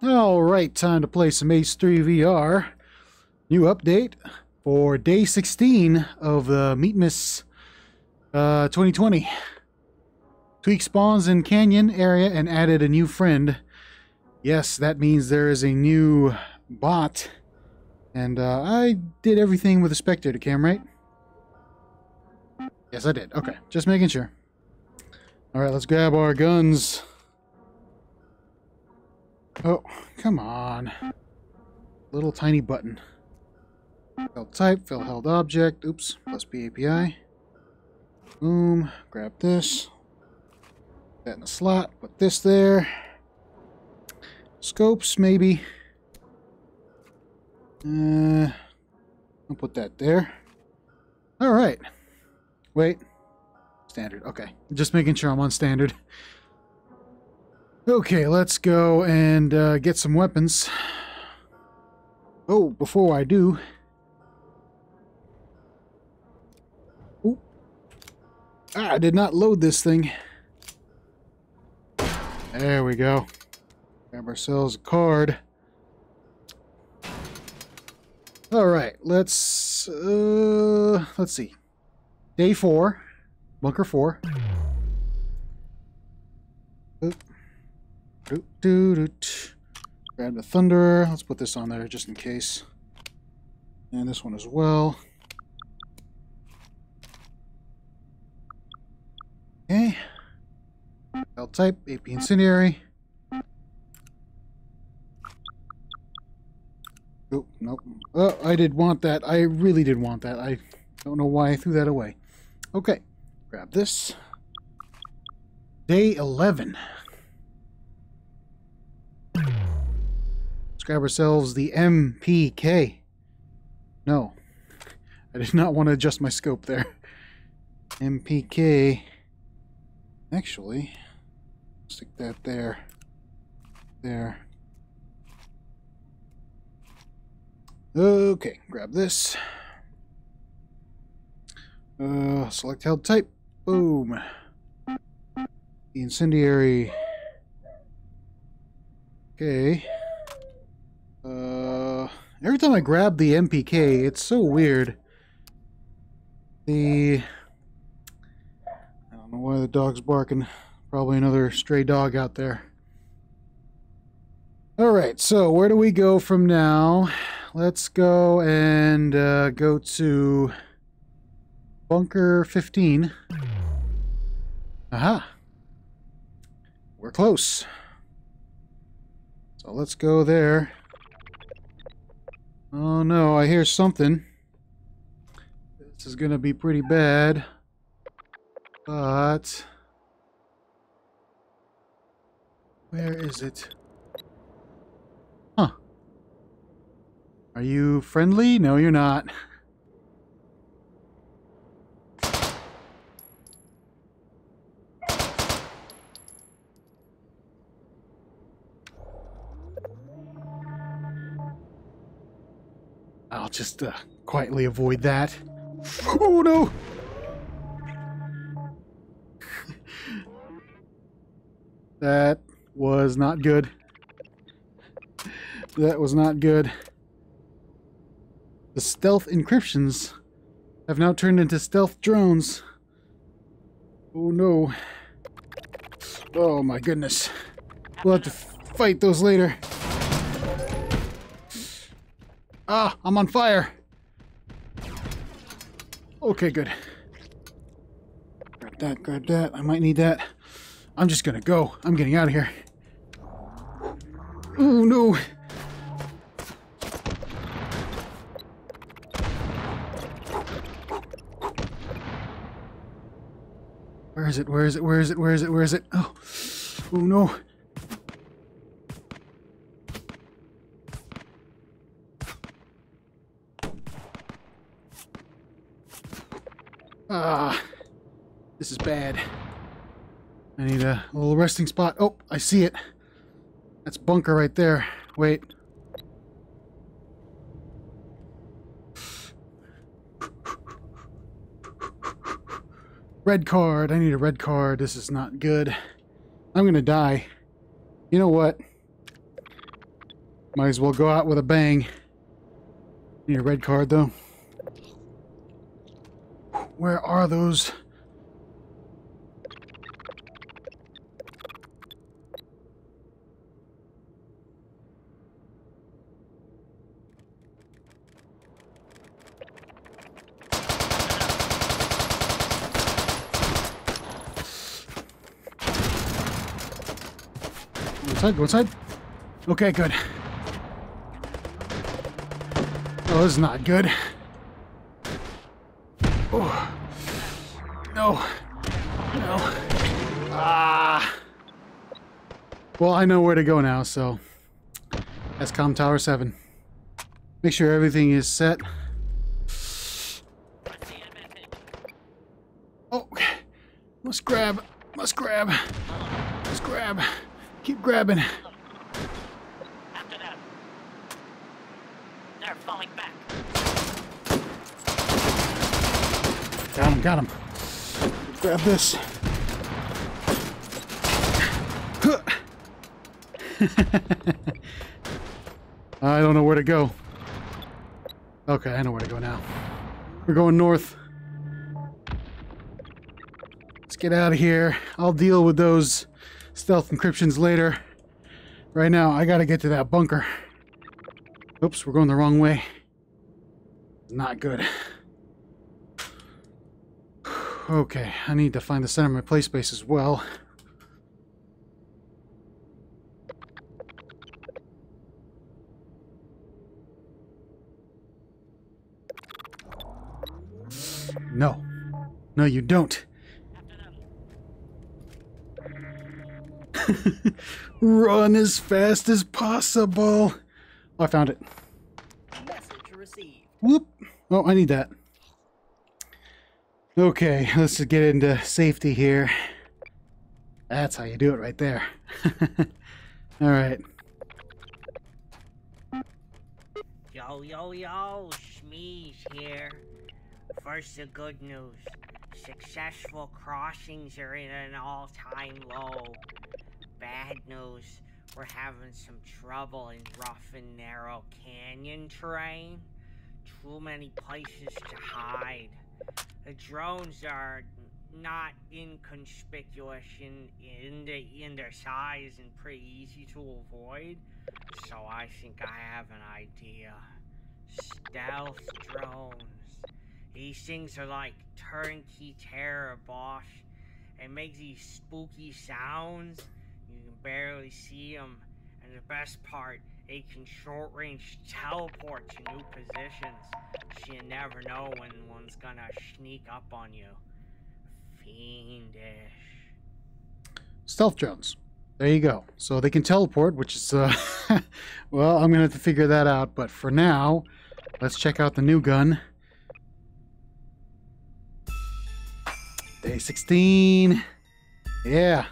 All right, time to play some H3VR. New update for day 16 of the Meatmas uh, 2020. Tweak spawns in Canyon area and added a new friend. Yes, that means there is a new bot. And uh, I did everything with a spectator cam, right? Yes, I did. Okay, just making sure. All right, let's grab our guns. Oh, come on. Little tiny button. Held type, fill held object. Oops, plus B API. Boom, grab this. That in the slot, put this there. Scopes, maybe. Uh, I'll put that there. All right. Wait. Standard. Okay. Just making sure I'm on standard. Okay, let's go and uh, get some weapons. Oh, before I do... Ah, I did not load this thing. There we go. Grab ourselves a card. All right, let's uh, let's see. Day four, bunker four. Doot, doot. Grab the Thunderer. Let's put this on there just in case. And this one as well. Okay. L type, AP Incendiary. Oh, nope. Oh, I did want that. I really did want that. I don't know why I threw that away. Okay. Grab this. Day 11. Grab ourselves the MPK. No. I did not want to adjust my scope there. MPK. Actually, stick that there. There. Okay, grab this. Uh, select held type. Boom. The incendiary. Okay. Every time I grab the MPK, it's so weird. The... I don't know why the dog's barking. Probably another stray dog out there. Alright, so where do we go from now? Let's go and uh, go to Bunker 15. Aha. We're close. So let's go there. Oh no, I hear something. This is gonna be pretty bad. But... Where is it? Huh. Are you friendly? No, you're not. I'll just uh, quietly avoid that. Oh no! that was not good. That was not good. The stealth encryptions have now turned into stealth drones. Oh no. Oh my goodness. We'll have to fight those later. Ah, I'm on fire. Okay, good. Grab that, grab that. I might need that. I'm just gonna go. I'm getting out of here. Oh no. Where is it? Where is it? Where is it? Where is it? Where is it? Oh, oh no. Ah, this is bad. I need a little resting spot. Oh, I see it. That's bunker right there. Wait. Red card. I need a red card. This is not good. I'm gonna die. You know what? Might as well go out with a bang. Need a red card, though. Where are those? Go inside, go inside. Okay, good. Oh, this is not good. Oh. No. No. Ah. Well, I know where to go now, so. That's Com Tower 7. Make sure everything is set. Oh, must grab, must grab, must grab. Keep grabbing. After. They're falling back. Got him, got him. Grab this. I don't know where to go. Okay, I know where to go now. We're going north. Let's get out of here. I'll deal with those stealth encryptions later. Right now, I gotta get to that bunker. Oops, we're going the wrong way. Not good. Okay, I need to find the center of my play space as well. No. No, you don't. Run as fast as possible. Oh, I found it. Message received. Whoop. Oh, I need that. Okay, let's just get into safety here. That's how you do it right there. All right. Yo, yo, yo, Shmeez here. First, the good news. Successful crossings are in an all-time low. Bad news, we're having some trouble in rough and narrow canyon terrain. Too many places to hide. The drones are not inconspicuous in, in, the, in their size and pretty easy to avoid. So I think I have an idea. Stealth drones. These things are like turnkey terror, boss. It makes these spooky sounds. Barely see them. And the best part, it can short range teleport to new positions. So you never know when one's gonna sneak up on you. Fiendish. Stealth drones. There you go. So they can teleport, which is, uh, well, I'm going to have to figure that out. But for now, let's check out the new gun. Day 16. Yeah.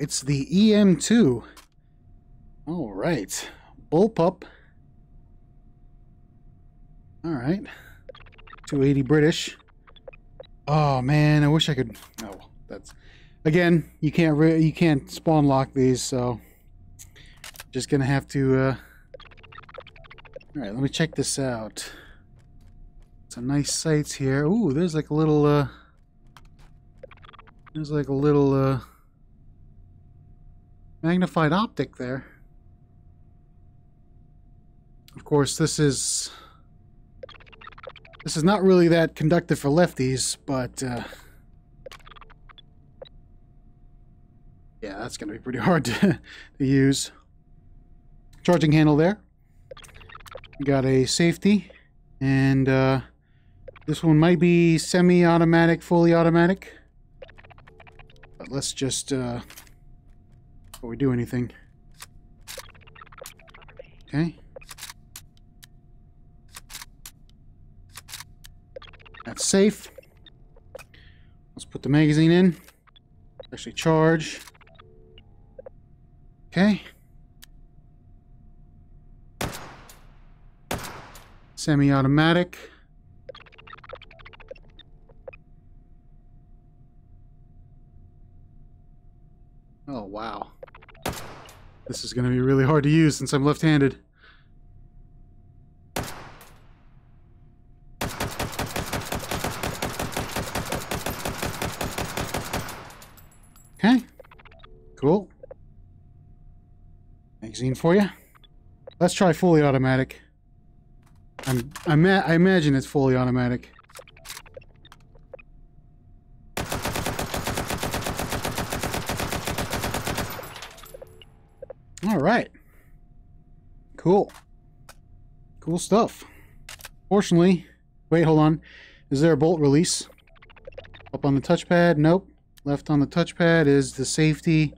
It's the EM2. All right. Bullpup. All right. 280 British. Oh man, I wish I could. Oh, that's again. You can't. Re you can't spawn lock these, so just gonna have to. Uh... All right, let me check this out. Some nice sights here. Ooh, there's like a little. Uh... There's like a little. Uh... Magnified optic there. Of course, this is this is not really that conductive for lefties, but uh, yeah, that's going to be pretty hard to, to use. Charging handle there. We got a safety, and uh, this one might be semi-automatic, fully automatic. But let's just uh, before we do anything. Okay. That's safe. Let's put the magazine in. Actually charge. Okay. Semi-automatic. Oh, wow. This is going to be really hard to use since I'm left-handed. Okay. Cool. Magazine for you. Let's try fully automatic. I'm, I'm I imagine it's fully automatic. All right. Cool. Cool stuff. Fortunately, wait, hold on. Is there a bolt release? Up on the touchpad? Nope. Left on the touchpad is the safety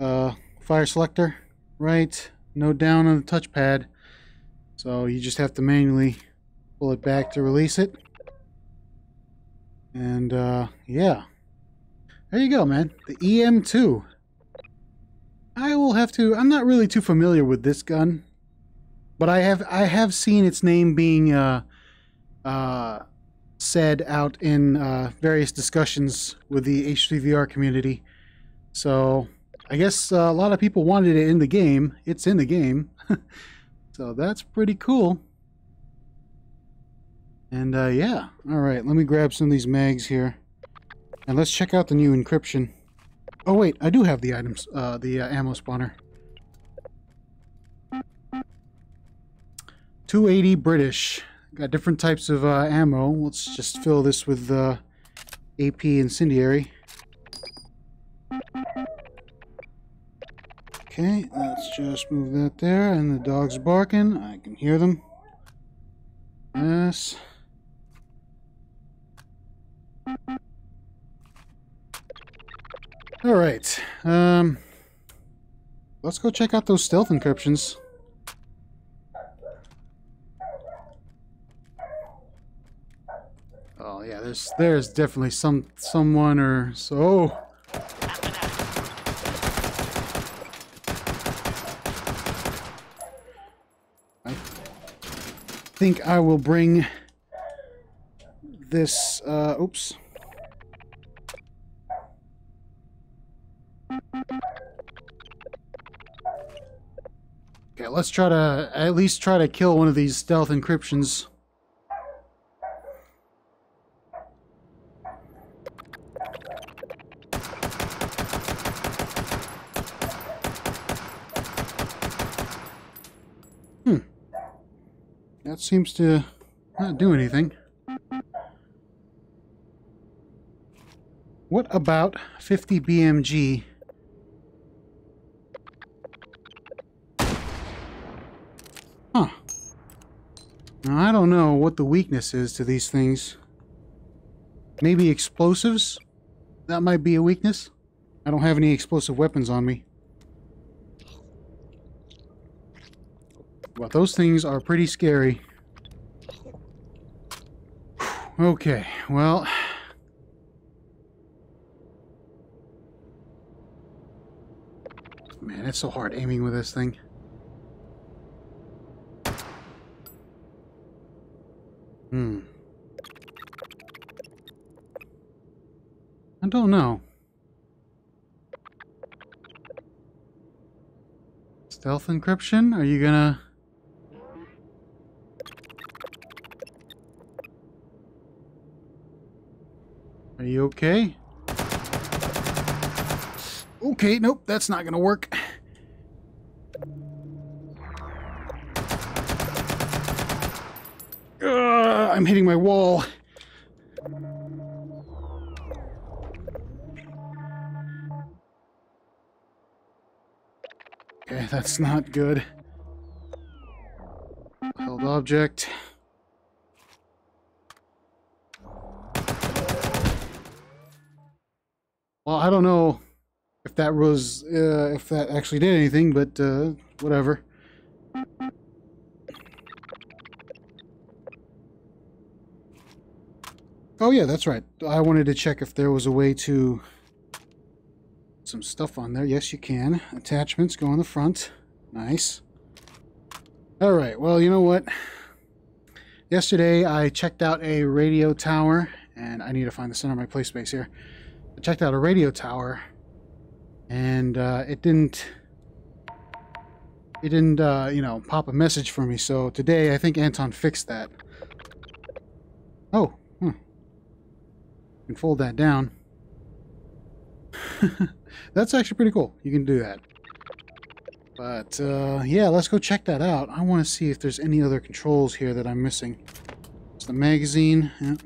uh, fire selector. Right. No down on the touchpad. So you just have to manually pull it back to release it. And uh, yeah. There you go, man. The EM2. I will have to. I'm not really too familiar with this gun, but I have I have seen its name being uh, uh, said out in uh, various discussions with the H3VR community. So I guess uh, a lot of people wanted it in the game. It's in the game, so that's pretty cool. And uh, yeah, all right. Let me grab some of these mags here, and let's check out the new encryption. Oh wait, I do have the items, uh, the uh, ammo spawner. 280 British. Got different types of uh, ammo. Let's just fill this with uh, AP incendiary. Okay, let's just move that there. And the dog's barking. I can hear them. Yes. All right. Um, let's go check out those stealth encryptions. Oh yeah, there's there's definitely some someone or so. I think I will bring this. Uh, oops. Let's try to at least try to kill one of these stealth encryptions. Hmm. That seems to not do anything. What about 50 BMG? I don't know what the weakness is to these things. Maybe explosives? That might be a weakness. I don't have any explosive weapons on me. But those things are pretty scary. Okay, well... Man, it's so hard aiming with this thing. Hmm. I don't know. Stealth encryption? Are you gonna... Are you okay? Okay, nope, that's not gonna work. I'm hitting my wall. Okay, that's not good. Held object. Well, I don't know if that was uh, if that actually did anything, but uh, whatever. Oh yeah, that's right. I wanted to check if there was a way to some stuff on there. Yes, you can. Attachments go on the front. Nice. All right. Well, you know what? Yesterday I checked out a radio tower, and I need to find the center of my play space here. I checked out a radio tower and uh, it didn't it didn't uh, you know pop a message for me so today I think Anton fixed that oh can fold that down. That's actually pretty cool. You can do that. But uh, yeah let's go check that out. I want to see if there's any other controls here that I'm missing. It's the magazine yeah.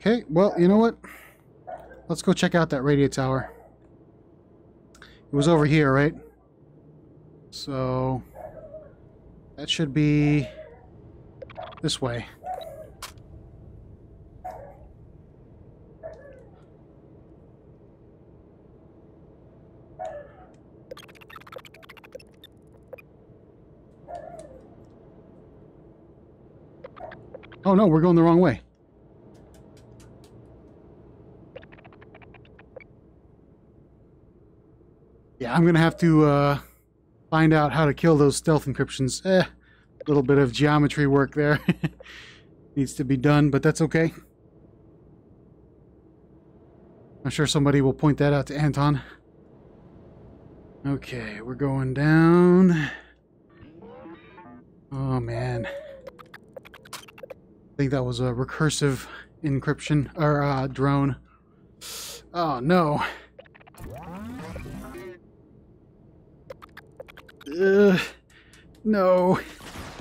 Okay, well, you know what? Let's go check out that radio tower. It was over here, right? So that should be this way. Oh no, we're going the wrong way. Yeah, I'm gonna have to uh, find out how to kill those stealth encryptions. Eh, a little bit of geometry work there needs to be done, but that's okay. I'm sure somebody will point that out to Anton. Okay, we're going down. Oh man. I think that was a recursive encryption or uh, drone. Oh no. Ugh, no,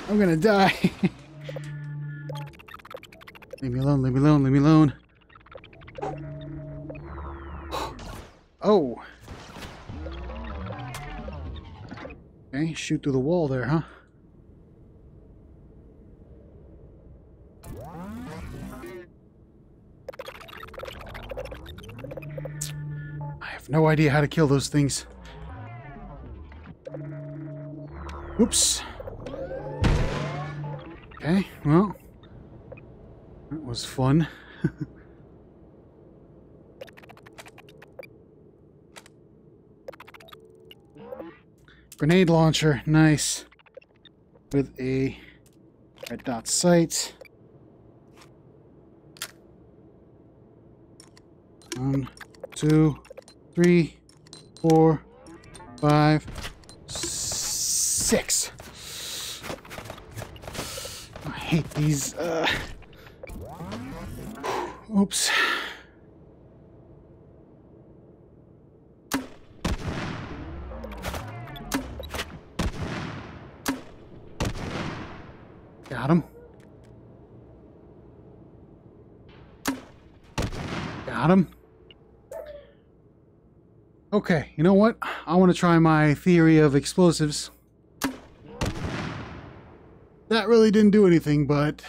I'm gonna die. leave me alone, leave me alone, leave me alone. Oh. Okay, shoot through the wall there, huh? I have no idea how to kill those things. Oops. Okay, well. That was fun. Grenade launcher, nice. With a red dot sight. One, two, three, four, five, six. I hate these. Uh... Oops. Got him. Got him. Okay, you know what? I want to try my theory of explosives. That really didn't do anything, but...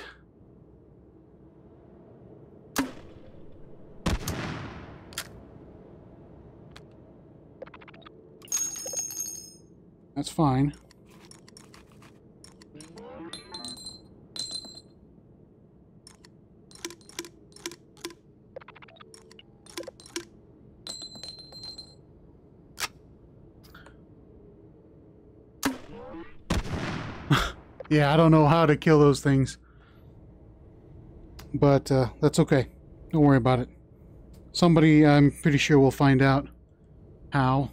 That's fine. Yeah, I don't know how to kill those things. But uh, that's okay. Don't worry about it. Somebody, I'm pretty sure, will find out how.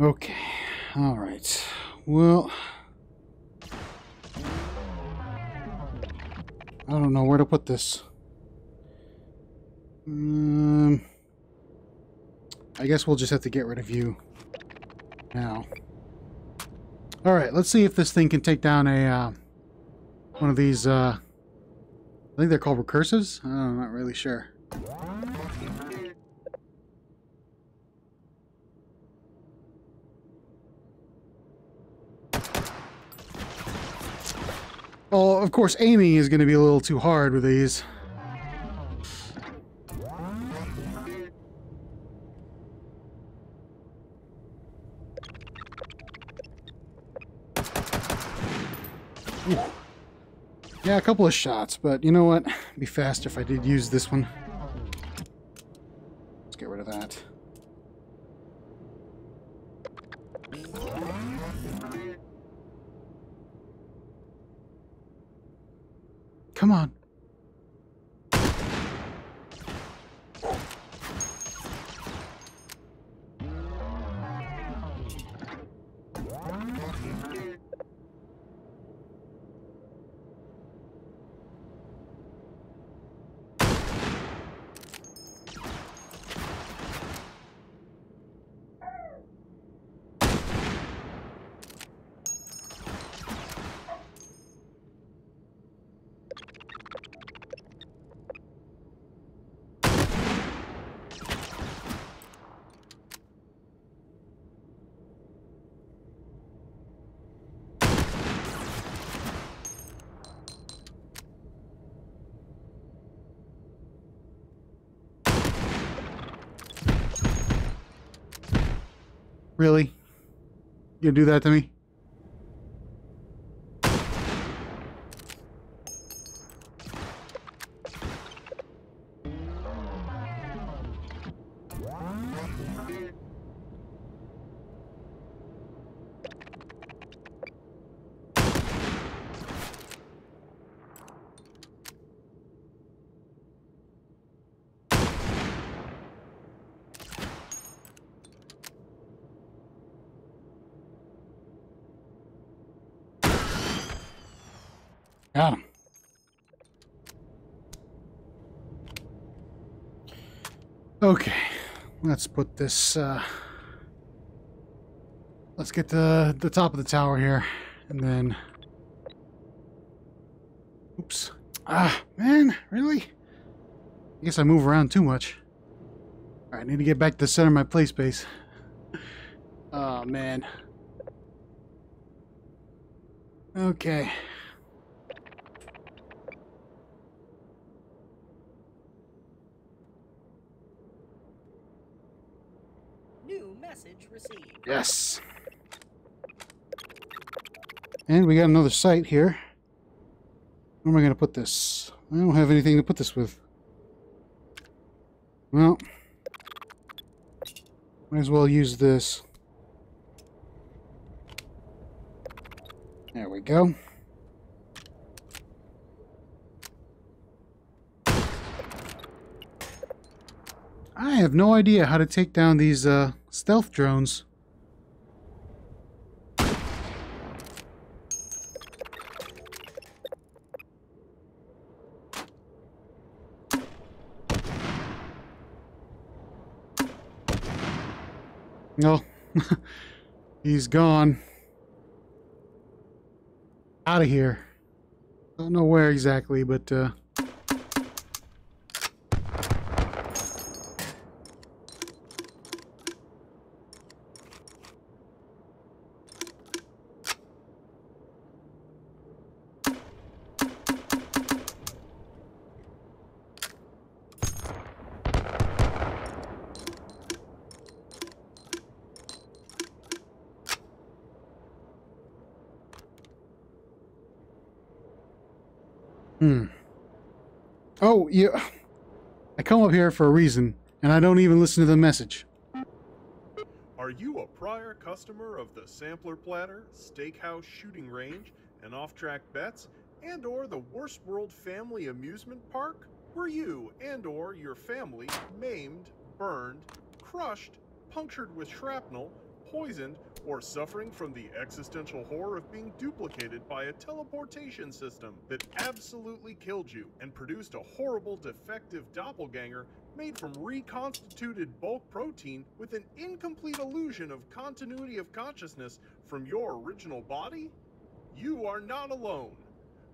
Okay. All right. Well... I don't know where to put this. Um, I guess we'll just have to get rid of you now. Alright, let's see if this thing can take down a, uh, one of these, uh, I think they're called recursives? I'm not really sure. Well, of course, aiming is going to be a little too hard with these. A couple of shots, but you know what? It'd be faster if I did use this one. Let's get rid of that. Come on. Really? You gonna do that to me? Got him. Okay, let's put this, uh, let's get to the top of the tower here, and then, oops, ah, man, really? I guess I move around too much. All right, I need to get back to the center of my play space. Oh, man. Okay. New message received. Yes. And we got another site here. Where am I going to put this? I don't have anything to put this with. Well, might as well use this. There we go. I have no idea how to take down these uh, stealth drones. No, he's gone. Out of here. Don't know where exactly, but uh, Hmm. Oh, yeah. I come up here for a reason, and I don't even listen to the message. Are you a prior customer of the Sampler Platter, Steakhouse Shooting Range, and Off Track Bets, and or the Wurstwurld Family Amusement Park? Were you and or your family maimed, burned, crushed, punctured with shrapnel, poisoned, or suffering from the existential horror of being duplicated by a teleportation system that absolutely killed you and produced a horrible defective doppelganger made from reconstituted bulk protein with an incomplete illusion of continuity of consciousness from your original body? You are not alone.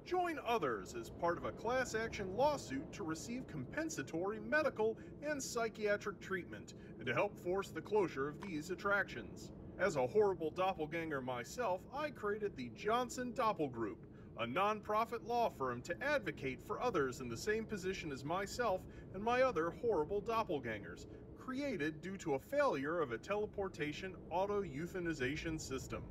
Join others as part of a class action lawsuit to receive compensatory medical and psychiatric treatment and to help force the closure of these attractions. As a horrible doppelganger myself, I created the Johnson Doppel Group, a non-profit law firm to advocate for others in the same position as myself and my other horrible doppelgangers, created due to a failure of a teleportation auto-euthanization system.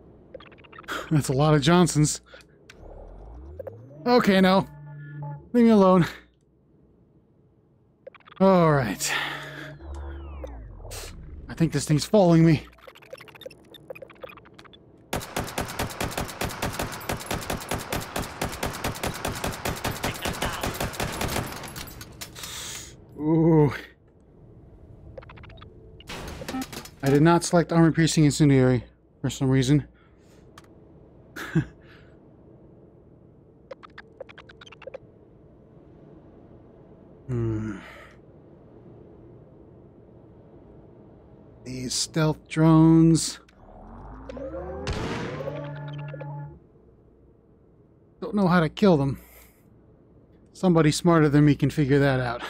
That's a lot of Johnsons. Okay, no. Leave me alone. All right. I think this thing's following me. Ooh. I did not select armor piercing incendiary for some reason. Hmm. These stealth drones. Don't know how to kill them. Somebody smarter than me can figure that out.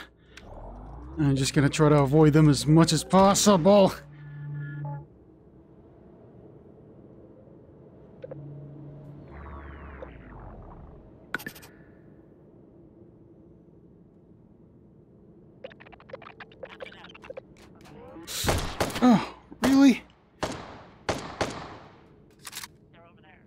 I'm just gonna try to avoid them as much as possible. Oh, really? They're over there.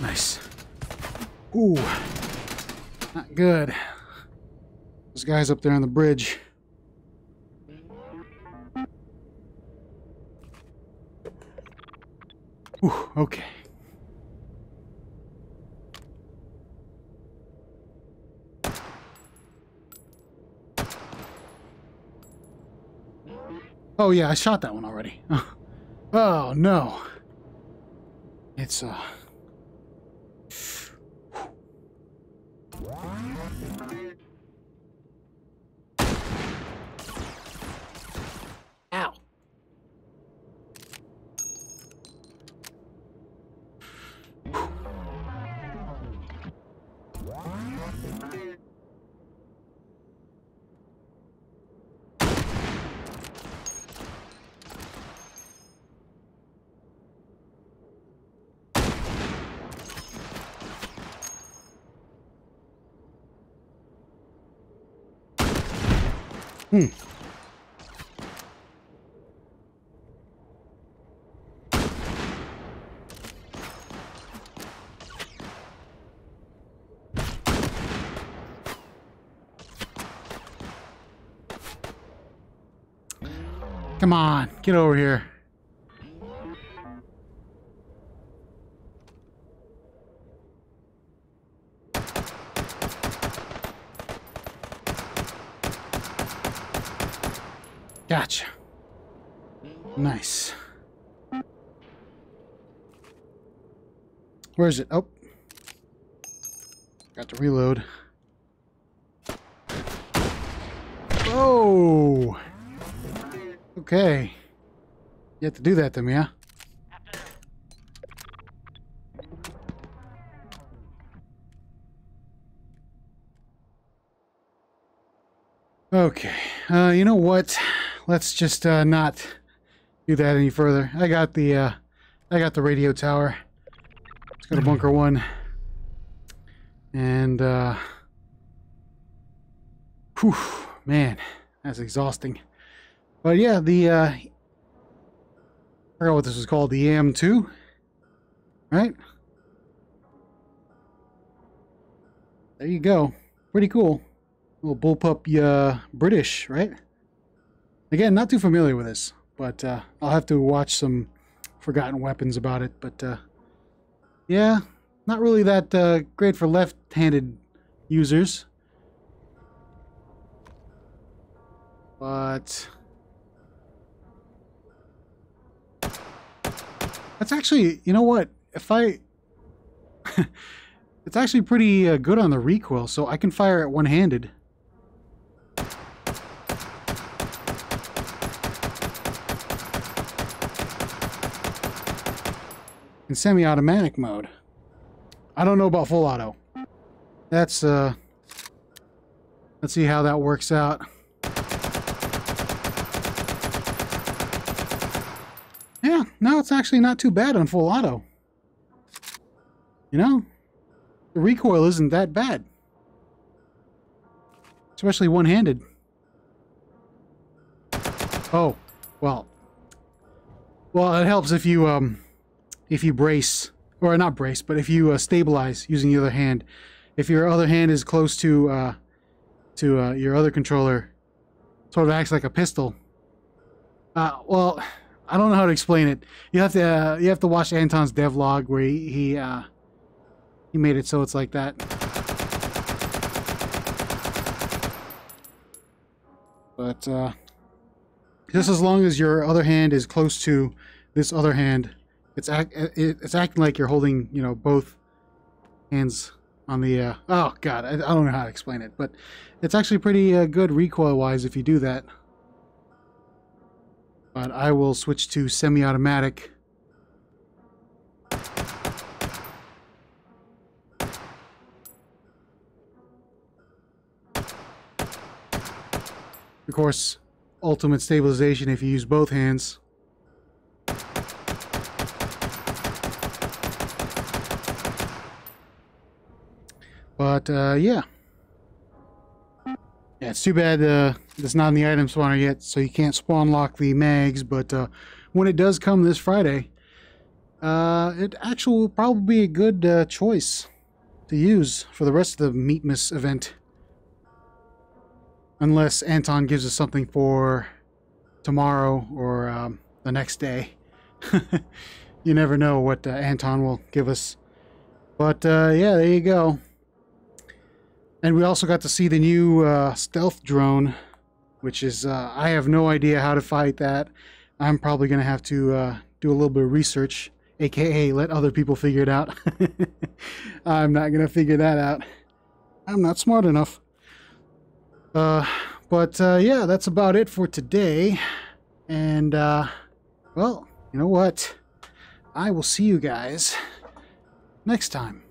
Nice. Ooh. Not good. Those guys up there on the bridge. Oh yeah, I shot that one already. Oh no. It's uh Hmm. Come on, get over here. Where is it? Oh. Got to reload. Oh. Okay. You have to do that to me, huh? Okay. Uh, you know what? Let's just uh, not do that any further. I got the uh, I got the radio tower. Let's go to bunker one. And uh, whew, man, that's exhausting. But yeah, the uh, I forgot what this was called, the AM2, right? There you go. Pretty cool. Little bullpup uh, British, right? Again, not too familiar with this, but uh, I'll have to watch some Forgotten Weapons about it. But uh, yeah, not really that uh, great for left-handed users. But that's actually, you know what? If I, it's actually pretty uh, good on the recoil, so I can fire it one-handed. In semi-automatic mode. I don't know about full auto. That's uh Let's see how that works out. Yeah, no, it's actually not too bad on full auto. You know, the recoil isn't that bad. Especially one-handed. Oh, well. Well, it helps if you, um, if you brace, or not brace, but if you uh, stabilize using the other hand. If your other hand is close to, uh, to uh, your other controller, sort of acts like a pistol. Uh, well, I don't know how to explain it. You have to, uh, you have to watch Anton's devlog where he, he, uh, he made it so it's like that. But, just as long as your other hand is close to this other hand, it's act, it's acting like you're holding, you know, both hands on the, uh, oh god, I, I don't know how to explain it, but it's actually pretty uh, good recoil-wise if you do that. But I will switch to semi-automatic. Of course, ultimate stabilization if you use both hands. But, uh, yeah. Yeah, it's too bad uh, it's not in the item spawner yet, so you can't spawn lock the mags, but uh, when it does come this Friday, uh, it actually will probably be a good uh, choice to use for the rest of the Meatmas event. Unless Anton gives us something for tomorrow or um, the next day. you never know what uh, Anton will give us. But uh, yeah, there you go. And we also got to see the new uh, stealth drone, which is, uh, I have no idea how to fight that. I'm probably going to have to uh, do a little bit of research, aka let other people figure it out. I'm not going to figure that out. I'm not smart enough. Uh, but uh, yeah, that's about it for today. And, uh, well, you know what? I will see you guys next time.